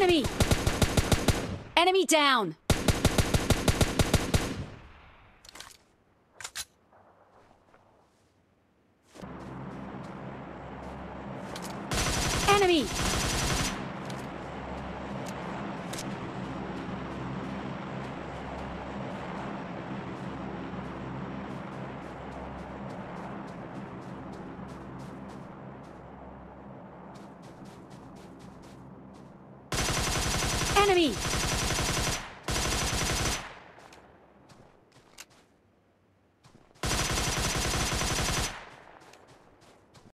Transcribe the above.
Enemy! Enemy down! Enemy! Enemy!